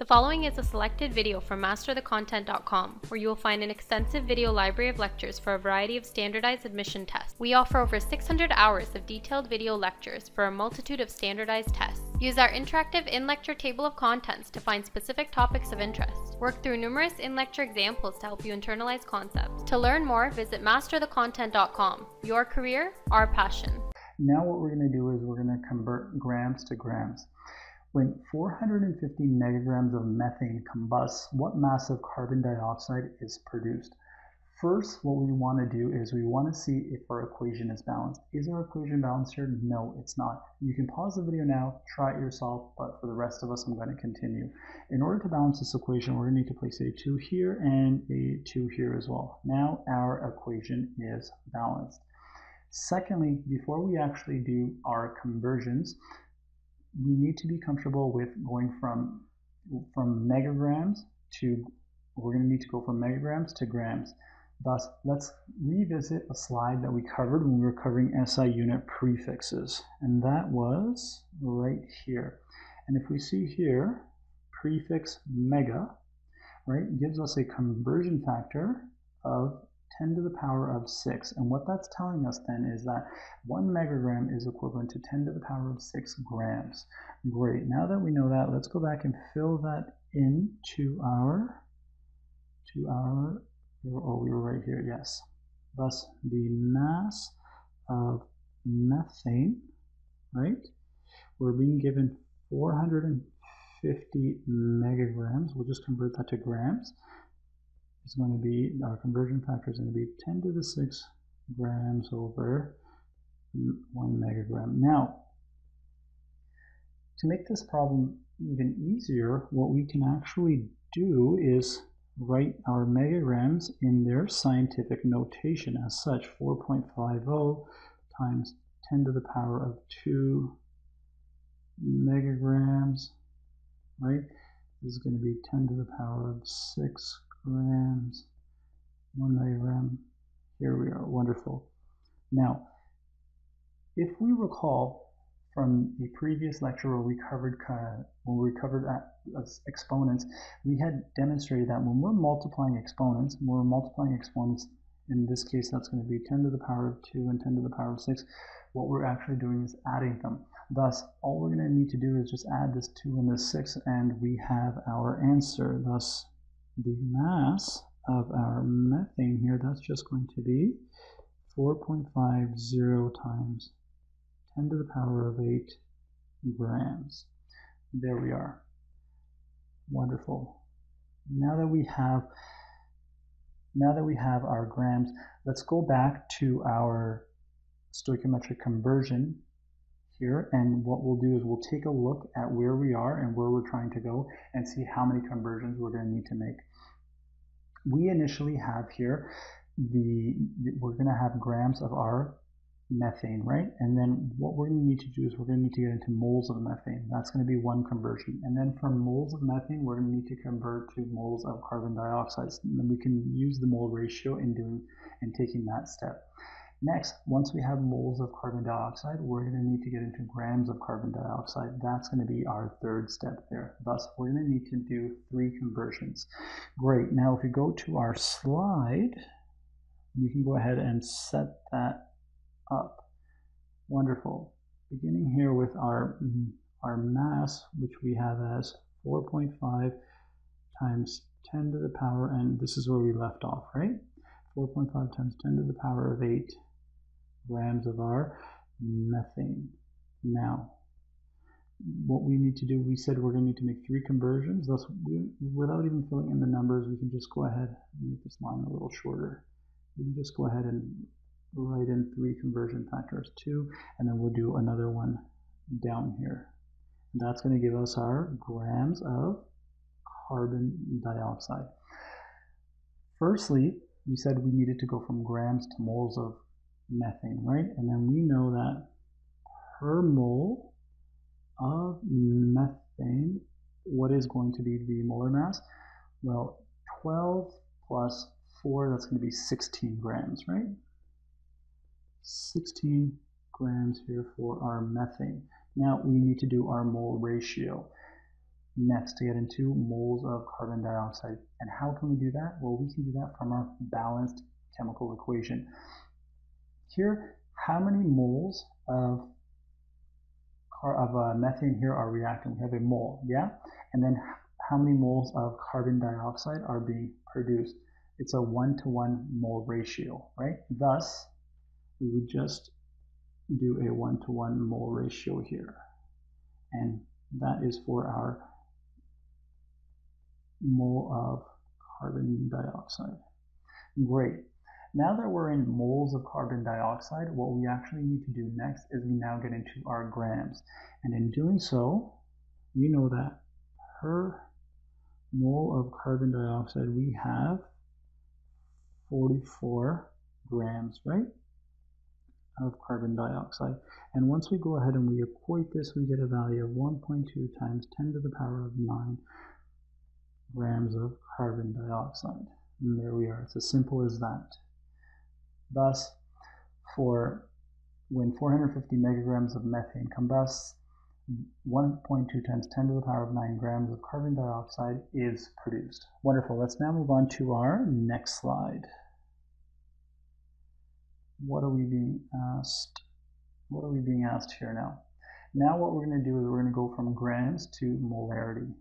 The following is a selected video from masterthecontent.com, where you will find an extensive video library of lectures for a variety of standardized admission tests. We offer over 600 hours of detailed video lectures for a multitude of standardized tests. Use our interactive in-lecture table of contents to find specific topics of interest. Work through numerous in-lecture examples to help you internalize concepts. To learn more, visit masterthecontent.com. Your career, our passion. Now what we're going to do is we're going to convert grams to grams. When 450 megagrams of methane combusts, what mass of carbon dioxide is produced? First, what we want to do is we want to see if our equation is balanced. Is our equation balanced here? No, it's not. You can pause the video now, try it yourself, but for the rest of us, I'm going to continue. In order to balance this equation, we're going to need to place a 2 here and a 2 here as well. Now our equation is balanced. Secondly, before we actually do our conversions, we need to be comfortable with going from from megagrams to we're going to need to go from megagrams to grams. Thus, let's revisit a slide that we covered when we were covering SI unit prefixes, and that was right here. And if we see here, prefix mega, right, gives us a conversion factor of 10 to the power of 6. And what that's telling us then is that 1 megagram is equivalent to 10 to the power of 6 grams. Great. Now that we know that, let's go back and fill that into our, to our, oh, we were right here, yes. Thus, the mass of methane, right? We're being given 450 megagrams. We'll just convert that to grams is going to be, our conversion factor is going to be 10 to the 6 grams over 1 megagram. Now, to make this problem even easier, what we can actually do is write our megagrams in their scientific notation as such, 4.50 times 10 to the power of 2 megagrams, right? This is going to be 10 to the power of 6 grams, one milligram. Here we are, wonderful. Now, if we recall from a previous lecture where we covered when we covered exponents, we had demonstrated that when we're multiplying exponents, when we're multiplying exponents, in this case that's going to be 10 to the power of 2 and 10 to the power of 6, what we're actually doing is adding them. Thus, all we're going to need to do is just add this 2 and this 6, and we have our answer. Thus, the mass of our methane here, that's just going to be 4.50 times 10 to the power of 8 grams. There we are. Wonderful. Now that we have now that we have our grams, let's go back to our stoichiometric conversion here and what we'll do is we'll take a look at where we are and where we're trying to go and see how many conversions we're going to need to make we initially have here the, we're going to have grams of our methane, right? And then what we're going to need to do is we're going to need to get into moles of methane. That's going to be one conversion. And then from moles of methane, we're going to need to convert to moles of carbon dioxide. And then we can use the mole ratio in doing and taking that step. Next, once we have moles of carbon dioxide, we're going to need to get into grams of carbon dioxide. That's going to be our third step there. Thus, we're going to need to do three conversions. Great. Now, if we go to our slide, we can go ahead and set that up. Wonderful. Beginning here with our, mm-hmm, our mass, which we have as 4.5 times 10 to the power, and this is where we left off, right? 4.5 times 10 to the power of 8 grams of our methane. Now, what we need to do, we said we're going to need to make three conversions. Thus, we, without even filling in the numbers, we can just go ahead and make this line a little shorter. We can just go ahead and write in three conversion factors, two, and then we'll do another one down here. That's going to give us our grams of carbon dioxide. Firstly, we said we needed to go from grams to moles of methane, right? And then we know that per mole of methane, what is going to be the molar mass? Well, 12 plus 4, that's going to be 16 grams, right? 16 grams here for our methane. Now we need to do our mole ratio. next to get into moles of carbon dioxide. And how can we do that? Well, we can do that from our balanced chemical equation. Here, how many moles of, of uh, methane here are reacting? We have a mole, yeah? And then how many moles of carbon dioxide are being produced? It's a one-to-one -one mole ratio, right? Thus, we would just do a one-to-one -one mole ratio here. And that is for our mole of carbon dioxide. Great. Now that we're in moles of carbon dioxide, what we actually need to do next is we now get into our grams. And in doing so, we know that per mole of carbon dioxide, we have 44 grams, right? of carbon dioxide. And once we go ahead and we equate this, we get a value of 1.2 times 10 to the power of 9 grams of carbon dioxide. And there we are. It's as simple as that. Thus, for when 450 megagrams of methane combusts, 1.2 times 10 to the power of 9 grams of carbon dioxide is produced. Wonderful. Let's now move on to our next slide what are we being asked? What are we being asked here now? Now what we're going to do is we're going to go from grams to molarity.